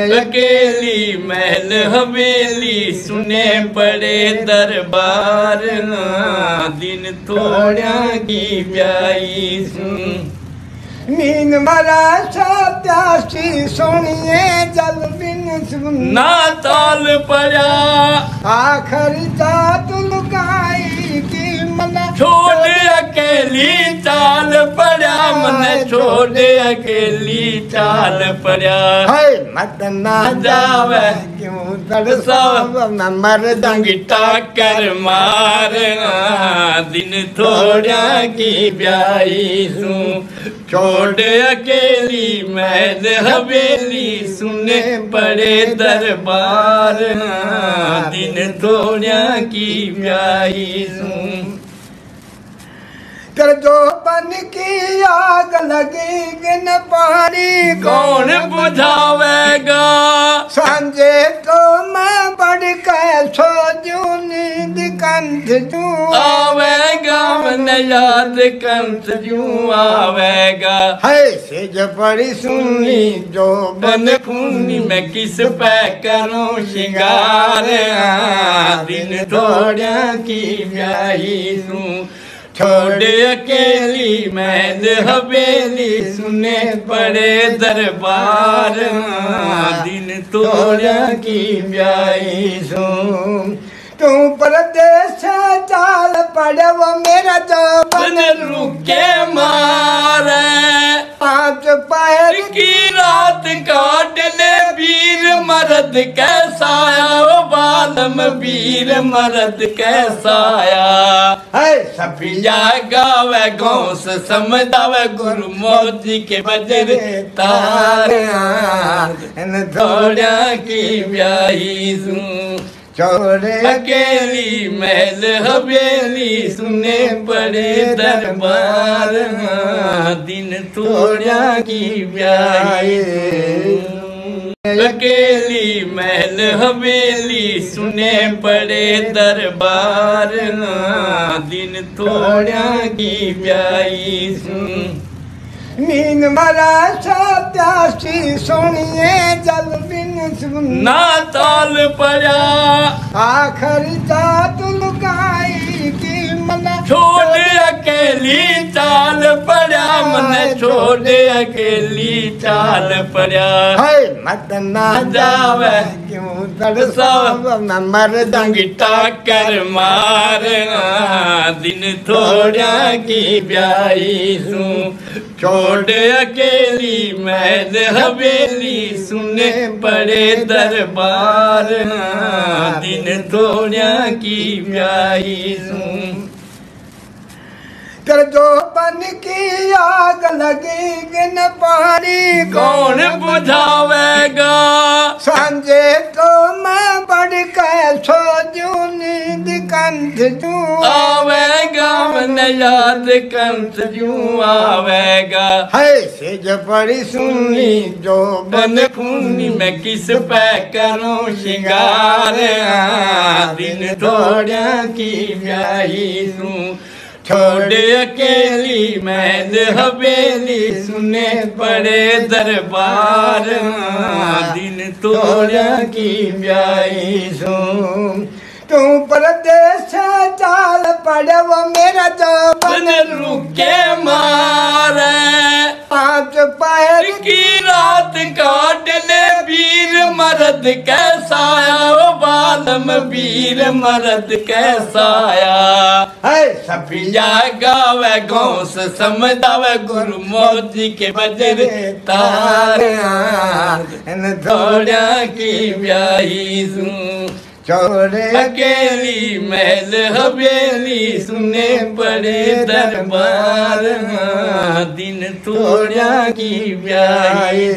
अकेली महल हवेली सुने पड़े दरबार दिन थोड़ा की ब्याई सुन। मीन मरा सत्यासी सोनिए जल बिन सुन। ना ताल पड़ा। आखरी जात लुकाई की मना। छोड़ अकेली चाल मन छोड़ अकेली चाल पड़ा। है मत ना जावे क्यों तरसाव मैं मर जाऊँगी गिटा कर मारना। दिन थोड़ा की ब्याई सू छोड़ अकेली मैद हवेली सुने पड़े दरबार। दिन थोड़ा की ब्याई सू कर जो बन की लगी बिन पानी कौन बुझावेगा? सांझे तो मैं बढ़ के सो जू नींद कंध जू। आवेगा मन याद कंस जू आवेगा। है सेज बड़ी सुनी जो बन खूनी मैं किस पे करूँ शिंगार? दिन थोड़ा की ब्याही सू। छोड़ अकेली मैद हवेली सुने पड़े दरबार। दिन थोड़ा की ब्याई सू तू परदेश चाल पड़े वो मेरा जो बन रुके मारे। पाँच पैर की रात काट ले वीर मर्द कैसा बालम वीर मर्द कैसा आया? है सफिया गावे गौस समझावे गुरु मोती के बजर तार। इन थोड़ा की ब्याही सू छोड़े अकेली महल हवेली सुने पड़े दरबार। दिन थोड़ा की ब्याई अकेली महल हवेली सुने पड़े दरबार दिन थोड़ा की ब्याई सुन। मीन मरा सत्यासी सोनिए जल बिन ना ताल पड़ा। आखरी जात लुकाई की मना। छोड़ छोड़ अकेली चाल पड़ा। है मत ना जावे। क्यों तरसाव मैं मर जाऊंगी। गिटा कर मारना दिन थोड़ा की ब्याई सू छोड़ अकेली मैद हवेली सुने पड़े दरबार दिन थोड़ा की ब्याई सू कर जो बन की आग लगी बिन पानी। कौन बुझावेगा? सांझे तो मैं बढ़ के सो जू नींद जू। आवेगा मन याद कंस जू आवेगा। है सेज बड़ी सुनी जो बन खूनी मैं किस पे करूँ शिंगार? दिन थोड़ा की ब्याही सू। छोड़ अकेली मैद हवेली सुने पड़े दरबार। दिन थोड़ा की ब्याई सू तू परदेश चाल पड़े वो मेरा जो बन रुके मारे। पाँच पैर की रात काट ले वीर मर्द कैसा बालम वीर मर्द कैसाया है। सफिया गावे गौस समझावे गुरु मोती के बजर तार। इन की ब्याही सू छोड़े अकेली महल हवेली सुने पड़े दरबार। दिन थोड़ा की ब्याही।